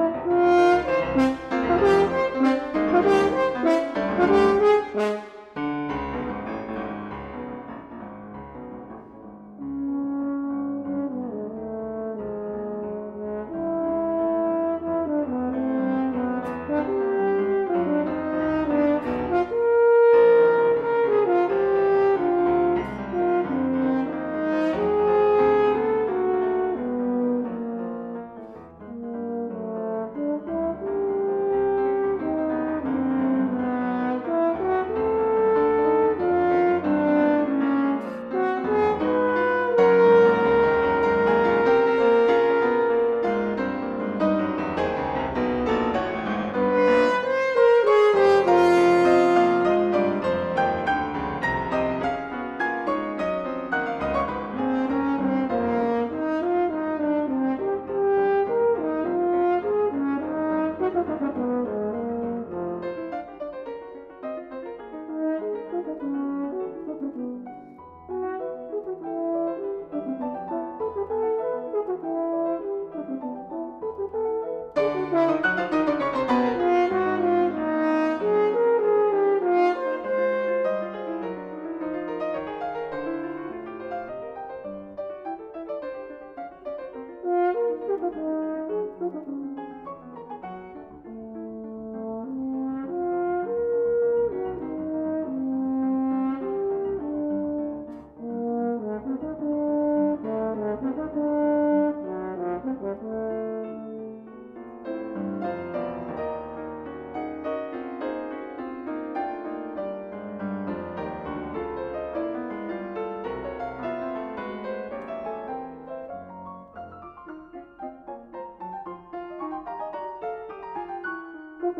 Thank you.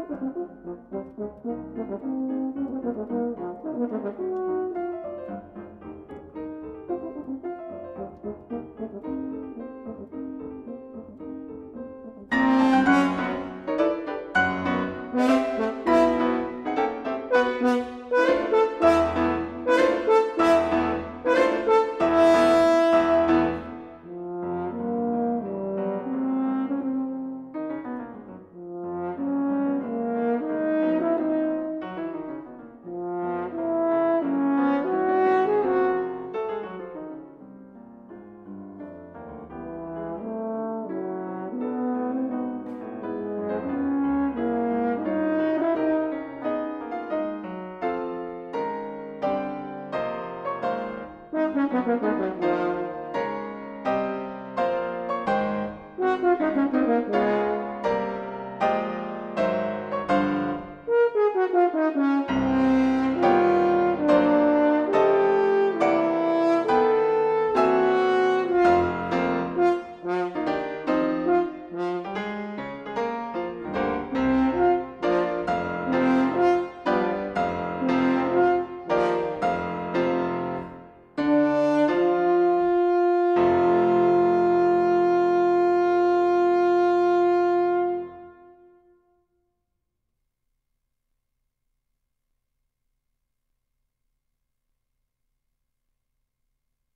Thank you. Gracias.